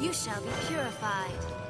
You shall be purified.